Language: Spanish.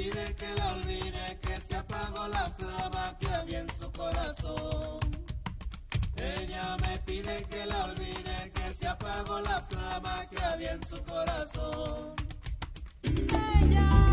pide que la olvide, que se apagó la flama que había en su corazón. Ella me pide que la olvide, que se apagó la flama que había en su corazón. Ella.